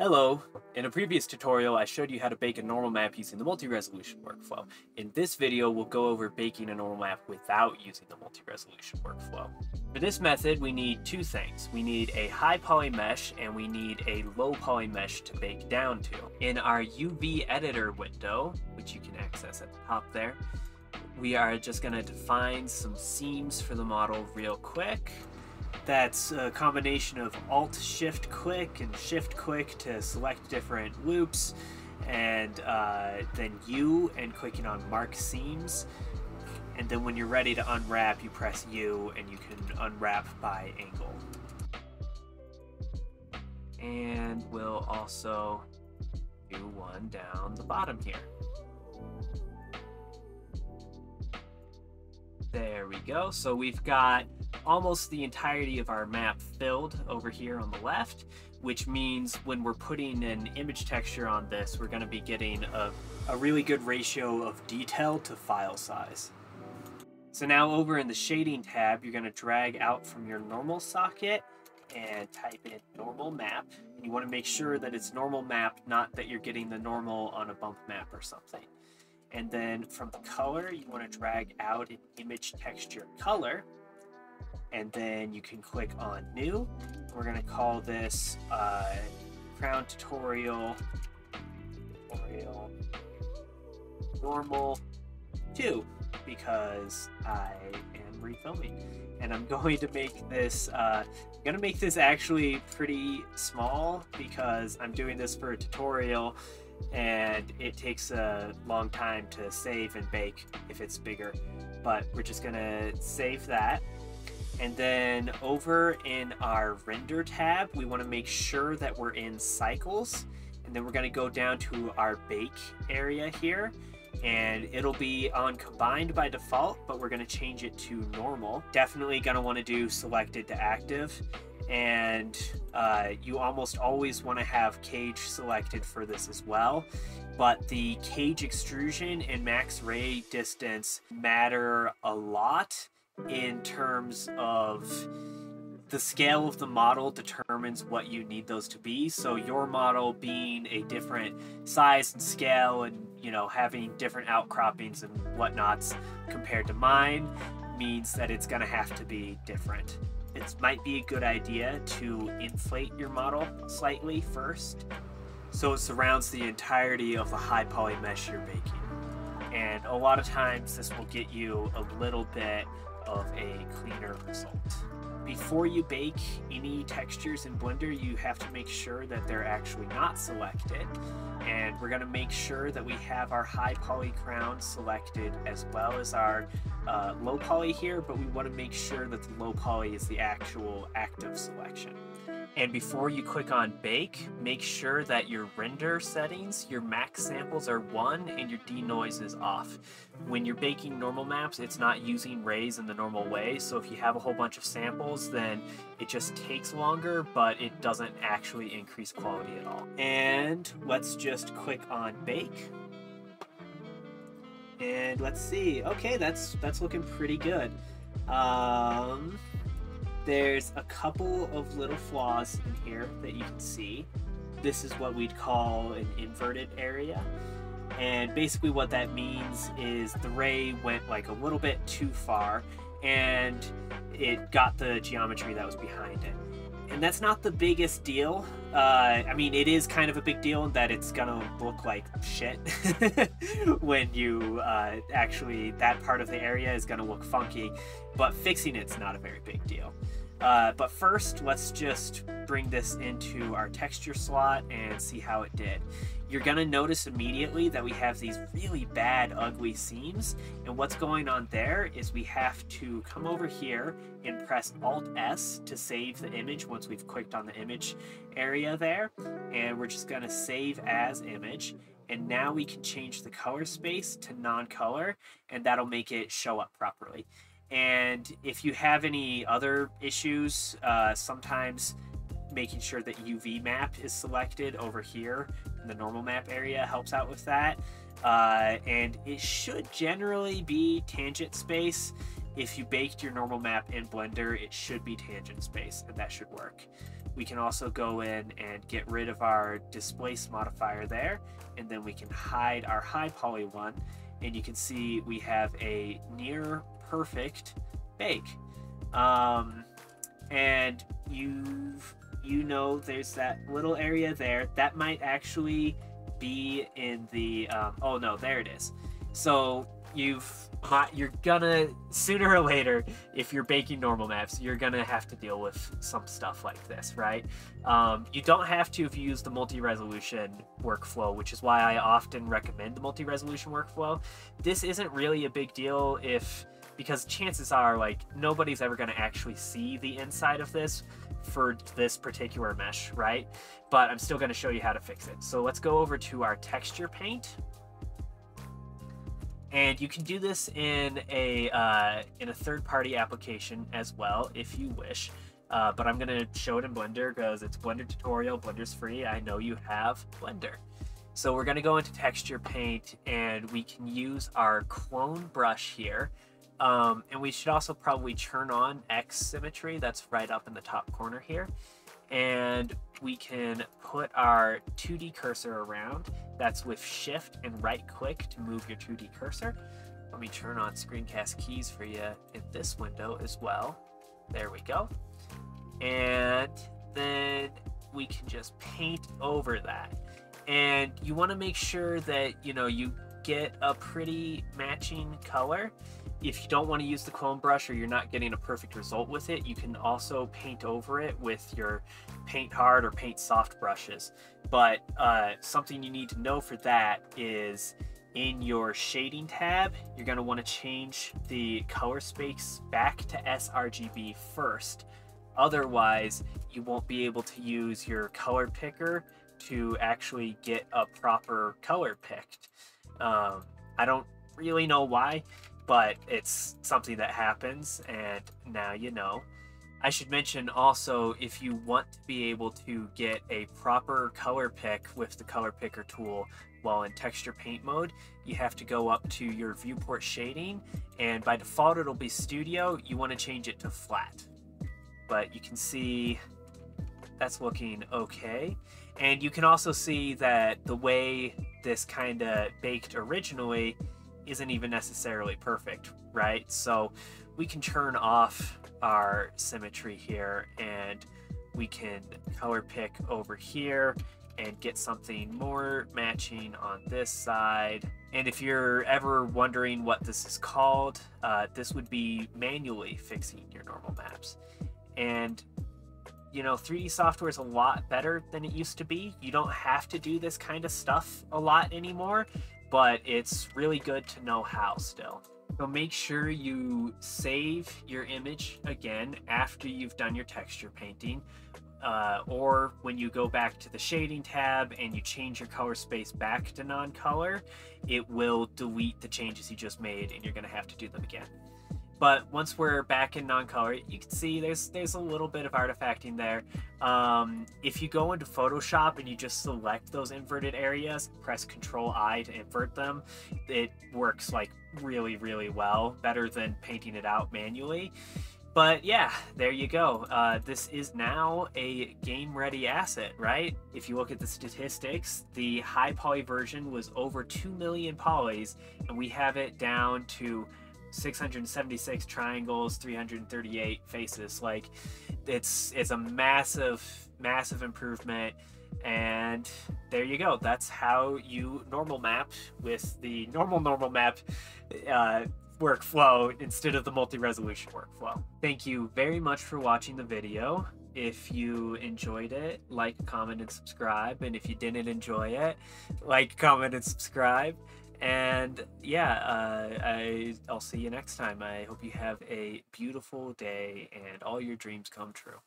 Hello! In a previous tutorial, I showed you how to bake a normal map using the multi-resolution workflow. In this video, we'll go over baking a normal map without using the multi-resolution workflow. For this method, we need two things. We need a high poly mesh and we need a low poly mesh to bake down to. In our UV editor window, which you can access at the top there, we are just going to define some seams for the model real quick that's a combination of Alt Shift Click and Shift Click to select different loops, and uh, then U and clicking on Mark Seams. And then when you're ready to unwrap, you press U and you can unwrap by angle. And we'll also do one down the bottom here. There we go. So we've got almost the entirety of our map filled over here on the left, which means when we're putting an image texture on this, we're going to be getting a, a really good ratio of detail to file size. So now over in the shading tab, you're going to drag out from your normal socket and type in normal map. And you want to make sure that it's normal map, not that you're getting the normal on a bump map or something. And then from the color, you want to drag out an image texture color. And then you can click on new. We're going to call this uh, crown tutorial, tutorial normal 2 because I am refilming. And I'm going to make this, uh, I'm going to make this actually pretty small because I'm doing this for a tutorial and it takes a long time to save and bake if it's bigger. But we're just gonna save that. And then over in our render tab, we wanna make sure that we're in cycles. And then we're gonna go down to our bake area here and it'll be on combined by default, but we're gonna change it to normal. Definitely gonna wanna do selected to active and uh, you almost always want to have cage selected for this as well. But the cage extrusion and max ray distance matter a lot in terms of the scale of the model determines what you need those to be. So your model being a different size and scale and you know having different outcroppings and whatnots compared to mine means that it's going to have to be different it might be a good idea to inflate your model slightly first so it surrounds the entirety of the high poly mesh you're baking. And a lot of times this will get you a little bit of a cleaner result. Before you bake any textures in Blender, you have to make sure that they're actually not selected. And we're gonna make sure that we have our high poly crown selected as well as our uh, low poly here, but we wanna make sure that the low poly is the actual active selection. And before you click on bake, make sure that your render settings, your max samples are one and your denoise is off. When you're baking normal maps, it's not using rays in the normal way. So if you have a whole bunch of samples, then it just takes longer, but it doesn't actually increase quality at all. And let's just click on bake. And let's see. Okay, that's that's looking pretty good. Um, there's a couple of little flaws in here that you can see. This is what we'd call an inverted area. And basically what that means is the ray went like a little bit too far and it got the geometry that was behind it. And that's not the biggest deal. Uh, I mean, it is kind of a big deal that it's gonna look like shit when you uh, actually, that part of the area is gonna look funky, but fixing it's not a very big deal. Uh, but first, let's just bring this into our texture slot and see how it did. You're gonna notice immediately that we have these really bad, ugly seams. And what's going on there is we have to come over here and press Alt S to save the image once we've clicked on the image area there. And we're just gonna save as image. And now we can change the color space to non-color and that'll make it show up properly. And if you have any other issues, uh, sometimes making sure that UV map is selected over here in the normal map area helps out with that. Uh, and it should generally be tangent space. If you baked your normal map in Blender, it should be tangent space, and that should work. we can also go in and get rid of our displace modifier there, and then we can hide our high poly one, and you can see we have a near perfect bake. Um, and you you know there's that little area there that might actually be in the um, oh no there it is. So you've you're gonna sooner or later if you're baking normal maps you're gonna have to deal with some stuff like this right? Um, you don't have to if you use the multi-resolution workflow which is why i often recommend the multi-resolution workflow. This isn't really a big deal if because chances are like nobody's ever going to actually see the inside of this for this particular mesh, right? But I'm still going to show you how to fix it. So let's go over to our texture paint. And you can do this in a uh, in a third-party application as well if you wish. Uh, but I'm going to show it in Blender because it's Blender tutorial. Blender's free. I know you have Blender. So we're going to go into texture paint and we can use our clone brush here um, and we should also probably turn on X symmetry. That's right up in the top corner here. And we can put our 2D cursor around. That's with shift and right click to move your 2D cursor. Let me turn on screencast keys for you in this window as well. There we go. And then we can just paint over that. And you want to make sure that, you know, you get a pretty matching color if you don't want to use the clone brush or you're not getting a perfect result with it, you can also paint over it with your paint hard or paint soft brushes. But uh, something you need to know for that is in your shading tab, you're going to want to change the color space back to sRGB first. Otherwise, you won't be able to use your color picker to actually get a proper color picked. Um, I don't really know why but it's something that happens, and now you know. I should mention also if you want to be able to get a proper color pick with the color picker tool while in texture paint mode, you have to go up to your viewport shading and by default it'll be studio. You want to change it to flat. But you can see that's looking okay. And you can also see that the way this kind of baked originally isn't even necessarily perfect, right? So we can turn off our symmetry here and we can color pick over here and get something more matching on this side. And if you're ever wondering what this is called, uh, this would be manually fixing your normal maps. And you know, 3D software is a lot better than it used to be. You don't have to do this kind of stuff a lot anymore but it's really good to know how still. So make sure you save your image again after you've done your texture painting. Uh, or when you go back to the shading tab and you change your color space back to non-color, it will delete the changes you just made and you're going to have to do them again. But once we're back in non-color, you can see there's there's a little bit of artifacting there. Um, if you go into Photoshop and you just select those inverted areas, press Control I to invert them, it works like really, really well, better than painting it out manually. But yeah, there you go. Uh, this is now a game ready asset, right? If you look at the statistics, the high poly version was over 2 million polys, and we have it down to 676 triangles, 338 faces. Like it's it's a massive massive improvement and there you go. That's how you normal map with the normal normal map uh, workflow instead of the multi-resolution workflow. Thank you very much for watching the video. If you enjoyed it, like, comment, and subscribe. And if you didn't enjoy it, like, comment, and subscribe. And yeah, uh, I, I'll see you next time. I hope you have a beautiful day and all your dreams come true.